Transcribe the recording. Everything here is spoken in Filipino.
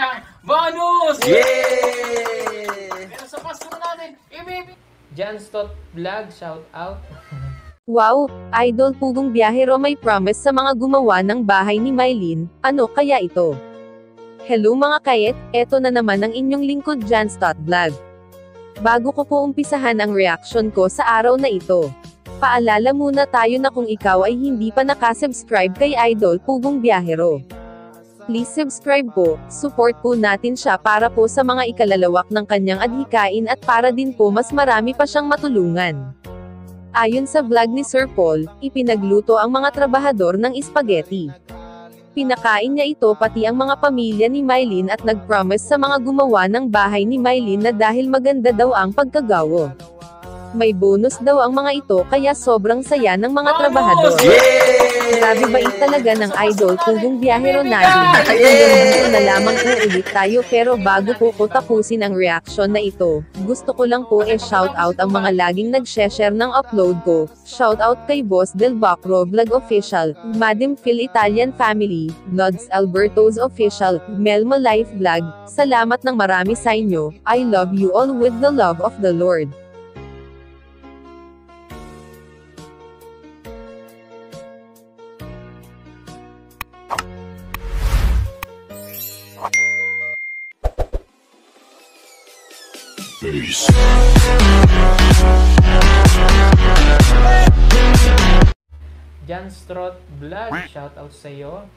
ng bonus! Yay! Pero sa pasto natin, ibibig Jan Stott Vlog, shout out. Wow, Idol Pugong Biyahero may promise sa mga gumawa ng bahay ni Mylene, ano kaya ito? Hello mga kayet, eto na naman ang inyong lingkod Jan Stott Vlog. Bago ko po umpisahan ang reaction ko sa araw na ito. Paalala muna tayo na kung ikaw ay hindi pa nakasubscribe kay Idol Pugong Biyahero. Please subscribe po, support po natin siya para po sa mga ikalalawak ng kanyang adhikain at para din po mas marami pa siyang matulungan. Ayon sa vlog ni Sir Paul, ipinagluto ang mga trabahador ng spaghetti. Pinakain niya ito pati ang mga pamilya ni Mylene at nag-promise sa mga gumawa ng bahay ni Mylene na dahil maganda daw ang pagkagawo. May bonus daw ang mga ito kaya sobrang saya ng mga trabahador. Grabe bait talaga ng idol kung biyahero natin. Hanggang na lamang po ulit tayo pero bago po ko tapusin ang reaction na ito, gusto ko lang po e shout out ang mga laging nag-share ng upload ko. Shout out kay Boss Del Bacro Vlog Official, Madam Phil Italian Family, Lods Alberto's Official, Melma Life Vlog. Salamat ng marami sa inyo. I love you all with the love of the Lord. Jan Stott Vlog, shout out sa iyo.